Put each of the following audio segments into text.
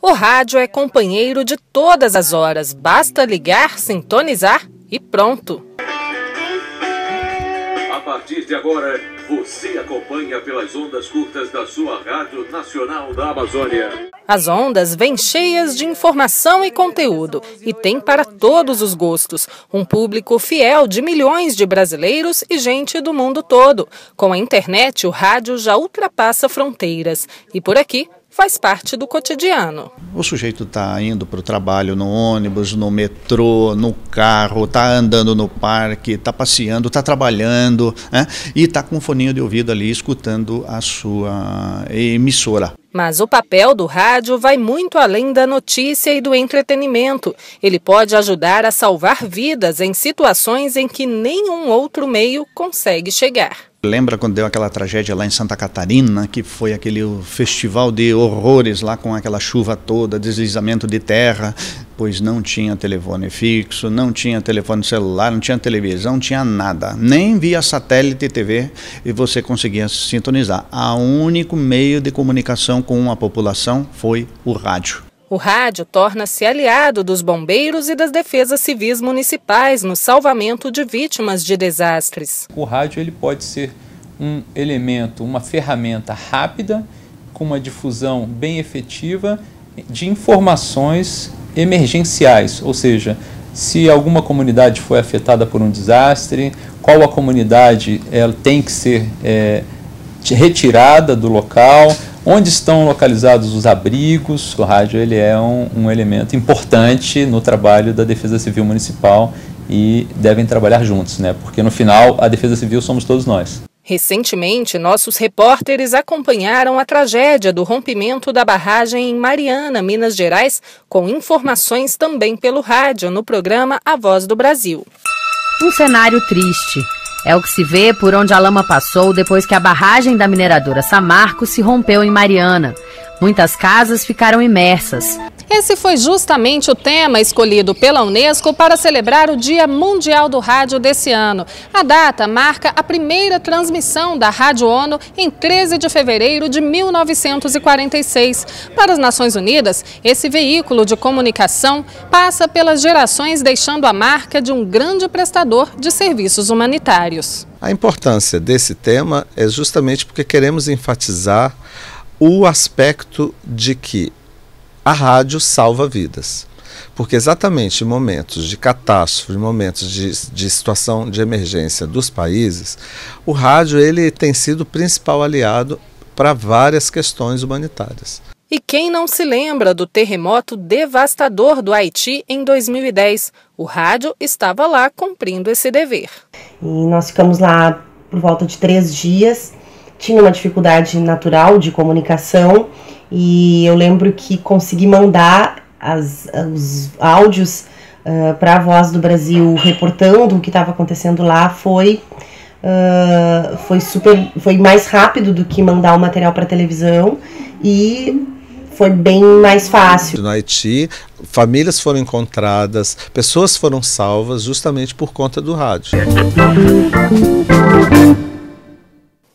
O rádio é companheiro de todas as horas. Basta ligar, sintonizar e pronto. A partir de agora, você acompanha pelas ondas curtas da sua Rádio Nacional da Amazônia. As ondas vêm cheias de informação e conteúdo e tem para todos os gostos. Um público fiel de milhões de brasileiros e gente do mundo todo. Com a internet, o rádio já ultrapassa fronteiras. E por aqui, faz parte do cotidiano. O sujeito está indo para o trabalho no ônibus, no metrô, no carro, está andando no parque, está passeando, está trabalhando né? e está com um foninho de ouvido ali escutando a sua emissora. Mas o papel do rádio vai muito além da notícia e do entretenimento. Ele pode ajudar a salvar vidas em situações em que nenhum outro meio consegue chegar. Lembra quando deu aquela tragédia lá em Santa Catarina, que foi aquele festival de horrores lá com aquela chuva toda, deslizamento de terra, pois não tinha telefone fixo, não tinha telefone celular, não tinha televisão, não tinha nada, nem via satélite TV e você conseguia sintonizar. O único meio de comunicação com a população foi o rádio. O rádio torna-se aliado dos bombeiros e das defesas civis municipais no salvamento de vítimas de desastres. O rádio ele pode ser um elemento, uma ferramenta rápida, com uma difusão bem efetiva de informações emergenciais, ou seja, se alguma comunidade foi afetada por um desastre, qual a comunidade ela tem que ser é, retirada do local, Onde estão localizados os abrigos? O rádio ele é um, um elemento importante no trabalho da Defesa Civil Municipal e devem trabalhar juntos, né? Porque no final a Defesa Civil somos todos nós. Recentemente, nossos repórteres acompanharam a tragédia do rompimento da barragem em Mariana, Minas Gerais, com informações também pelo rádio no programa A Voz do Brasil. Um cenário triste. É o que se vê por onde a lama passou depois que a barragem da mineradora Samarco se rompeu em Mariana. Muitas casas ficaram imersas. Esse foi justamente o tema escolhido pela Unesco para celebrar o Dia Mundial do Rádio desse ano. A data marca a primeira transmissão da Rádio ONU em 13 de fevereiro de 1946. Para as Nações Unidas, esse veículo de comunicação passa pelas gerações deixando a marca de um grande prestador de serviços humanitários. A importância desse tema é justamente porque queremos enfatizar o aspecto de que a rádio salva vidas. Porque exatamente em momentos de catástrofe, em momentos de, de situação de emergência dos países, o rádio ele tem sido o principal aliado para várias questões humanitárias. E quem não se lembra do terremoto devastador do Haiti em 2010? O rádio estava lá cumprindo esse dever. E nós ficamos lá por volta de três dias. Tinha uma dificuldade natural de comunicação e eu lembro que consegui mandar as, os áudios uh, ah, para a Voz do Brasil reportando o que estava acontecendo lá foi uh, foi super foi mais rápido do que mandar o material para televisão e foi bem mais fácil. No Haiti, famílias foram encontradas, pessoas foram salvas justamente por conta do rádio.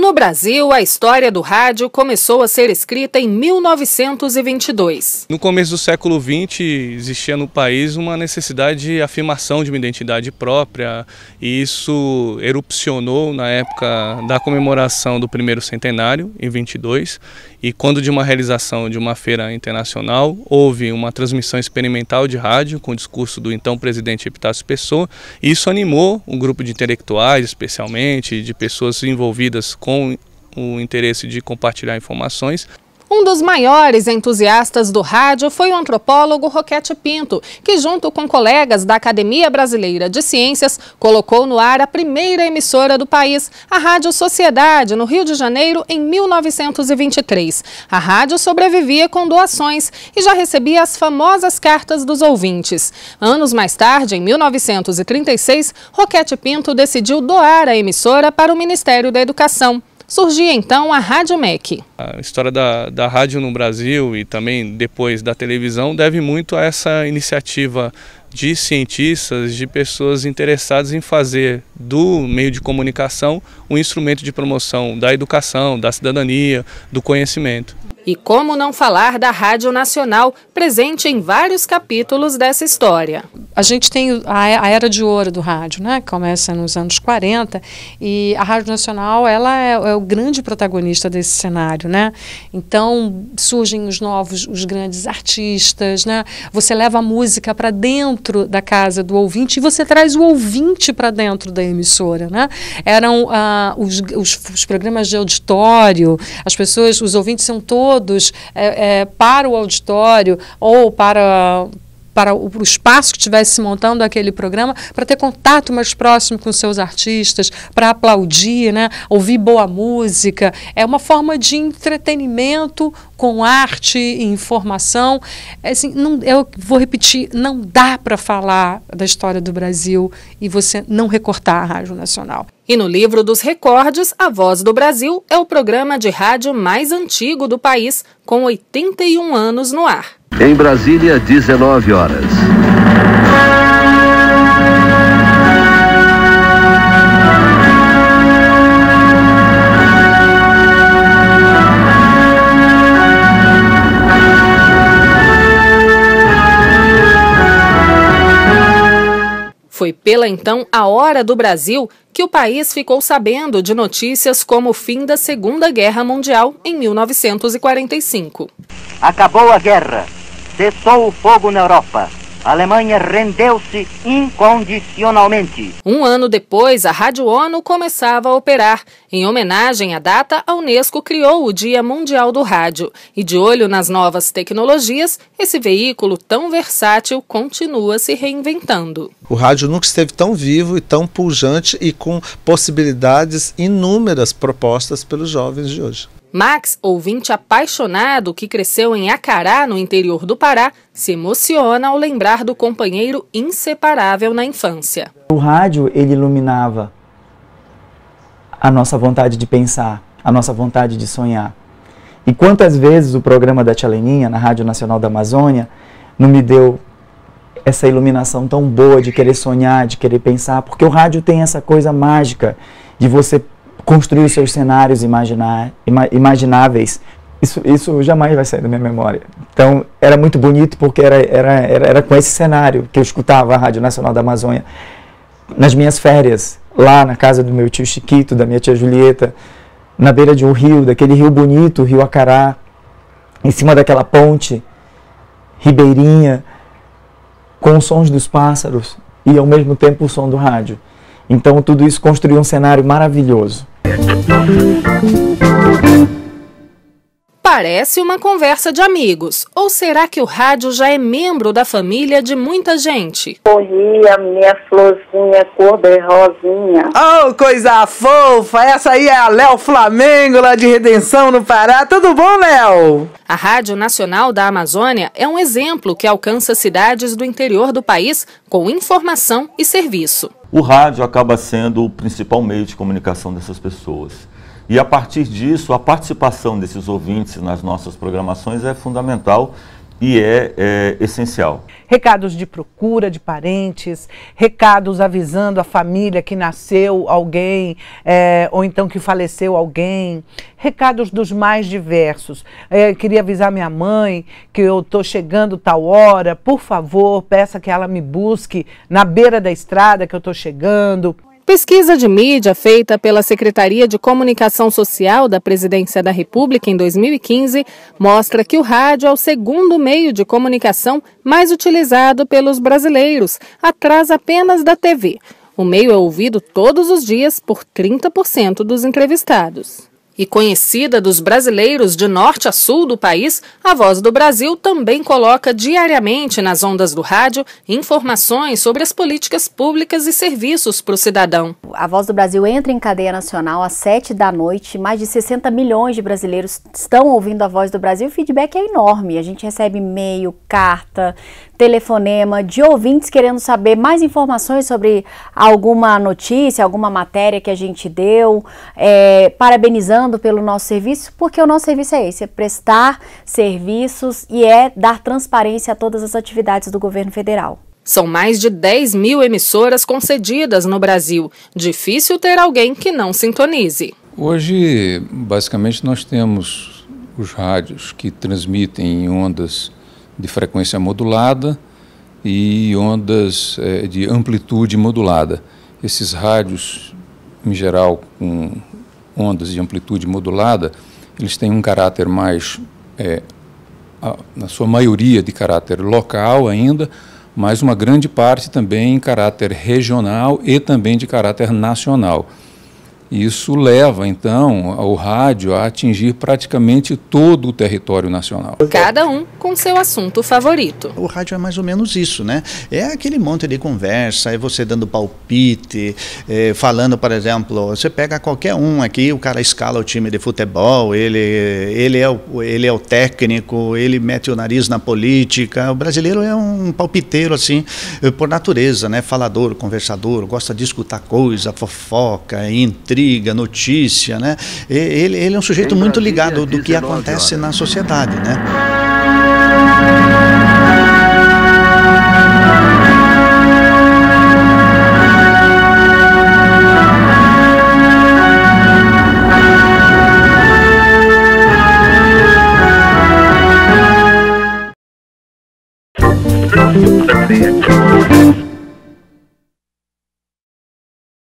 No Brasil, a história do rádio começou a ser escrita em 1922. No começo do século XX, existia no país uma necessidade de afirmação de uma identidade própria, e isso erupcionou na época da comemoração do primeiro centenário, em 22, e quando de uma realização de uma feira internacional, houve uma transmissão experimental de rádio com o discurso do então presidente Epitácio Pessoa, e isso animou um grupo de intelectuais, especialmente, de pessoas envolvidas com o interesse de compartilhar informações um dos maiores entusiastas do rádio foi o antropólogo Roquete Pinto, que junto com colegas da Academia Brasileira de Ciências colocou no ar a primeira emissora do país, a Rádio Sociedade, no Rio de Janeiro, em 1923. A rádio sobrevivia com doações e já recebia as famosas cartas dos ouvintes. Anos mais tarde, em 1936, Roquete Pinto decidiu doar a emissora para o Ministério da Educação. Surgia então a Rádio MEC. A história da, da rádio no Brasil e também depois da televisão deve muito a essa iniciativa de cientistas, de pessoas interessadas em fazer do meio de comunicação um instrumento de promoção da educação, da cidadania, do conhecimento. E como não falar da Rádio Nacional, presente em vários capítulos dessa história. A gente tem a era de ouro do rádio, né? Começa nos anos 40 e a Rádio Nacional ela é, é o grande protagonista desse cenário, né? Então surgem os novos, os grandes artistas, né? Você leva a música para dentro da casa do ouvinte e você traz o ouvinte para dentro da emissora, né? Eram ah, os, os, os programas de auditório, as pessoas, os ouvintes são todos todos é, é, para o auditório ou para para o, o espaço que estivesse se montando aquele programa, para ter contato mais próximo com seus artistas, para aplaudir, né? ouvir boa música. É uma forma de entretenimento com arte e informação. É assim, não, eu vou repetir, não dá para falar da história do Brasil e você não recortar a Rádio Nacional. E no livro dos recordes, A Voz do Brasil é o programa de rádio mais antigo do país, com 81 anos no ar. Em Brasília, 19 horas. Foi pela então A Hora do Brasil que o país ficou sabendo de notícias como o fim da Segunda Guerra Mundial em 1945. Acabou a guerra, cessou o fogo na Europa. A Alemanha rendeu-se incondicionalmente. Um ano depois, a Rádio ONU começava a operar. Em homenagem à data, a Unesco criou o Dia Mundial do Rádio. E de olho nas novas tecnologias, esse veículo tão versátil continua se reinventando. O rádio nunca esteve tão vivo e tão pujante e com possibilidades inúmeras propostas pelos jovens de hoje. Max, ouvinte apaixonado que cresceu em Acará, no interior do Pará, se emociona ao lembrar do companheiro inseparável na infância. O rádio, ele iluminava a nossa vontade de pensar, a nossa vontade de sonhar. E quantas vezes o programa da Tia Leninha, na Rádio Nacional da Amazônia, não me deu essa iluminação tão boa de querer sonhar, de querer pensar, porque o rádio tem essa coisa mágica de você construir seus cenários imaginar, ima, imagináveis. Isso, isso jamais vai sair da minha memória. Então, era muito bonito porque era, era, era, era com esse cenário que eu escutava a Rádio Nacional da Amazônia. Nas minhas férias, lá na casa do meu tio Chiquito, da minha tia Julieta, na beira de um rio, daquele rio bonito, o rio Acará, em cima daquela ponte ribeirinha, com os sons dos pássaros e ao mesmo tempo o som do rádio. Então tudo isso construiu um cenário maravilhoso. Parece uma conversa de amigos. Ou será que o rádio já é membro da família de muita gente? Bom dia, minha florzinha cor-de-rosinha. Oh, coisa fofa! Essa aí é a Léo Flamengo, lá de Redenção, no Pará. Tudo bom, Léo? A Rádio Nacional da Amazônia é um exemplo que alcança cidades do interior do país com informação e serviço. O rádio acaba sendo o principal meio de comunicação dessas pessoas. E a partir disso, a participação desses ouvintes nas nossas programações é fundamental e é, é, essencial. Recados de procura de parentes, recados avisando a família que nasceu alguém é, ou então que faleceu alguém, recados dos mais diversos. É, queria avisar minha mãe que eu estou chegando tal hora, por favor, peça que ela me busque na beira da estrada que eu estou chegando. Pesquisa de mídia feita pela Secretaria de Comunicação Social da Presidência da República em 2015 mostra que o rádio é o segundo meio de comunicação mais utilizado pelos brasileiros, atrás apenas da TV. O meio é ouvido todos os dias por 30% dos entrevistados. E conhecida dos brasileiros de norte a sul do país, a Voz do Brasil também coloca diariamente nas ondas do rádio informações sobre as políticas públicas e serviços para o cidadão. A Voz do Brasil entra em cadeia nacional às 7 da noite. Mais de 60 milhões de brasileiros estão ouvindo a Voz do Brasil. O feedback é enorme. A gente recebe e-mail, carta, telefonema de ouvintes querendo saber mais informações sobre alguma notícia, alguma matéria que a gente deu, é, parabenizando pelo nosso serviço, porque o nosso serviço é esse, é prestar serviços e é dar transparência a todas as atividades do governo federal. São mais de 10 mil emissoras concedidas no Brasil. Difícil ter alguém que não sintonize. Hoje, basicamente, nós temos os rádios que transmitem em ondas de frequência modulada e ondas é, de amplitude modulada. Esses rádios, em geral, com ondas de amplitude modulada, eles têm um caráter mais, é, a, na sua maioria, de caráter local ainda, mas uma grande parte também em caráter regional e também de caráter nacional. Isso leva, então, o rádio a atingir praticamente todo o território nacional. Cada um com seu assunto favorito. O rádio é mais ou menos isso, né? É aquele monte de conversa, é você dando palpite, é, falando, por exemplo, você pega qualquer um aqui, o cara escala o time de futebol, ele, ele, é, o, ele é o técnico, ele mete o nariz na política. O brasileiro é um palpiteiro, assim, por natureza, né? Falador, conversador, gosta de escutar coisa, fofoca, intriga intriga, notícia, né? Ele, ele é um sujeito muito ligado do que acontece na sociedade, né?